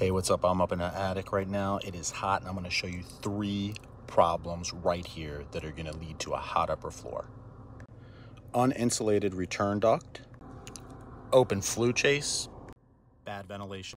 Hey, what's up? I'm up in an attic right now. It is hot, and I'm going to show you three problems right here that are going to lead to a hot upper floor. Uninsulated return duct, open flue chase, bad ventilation.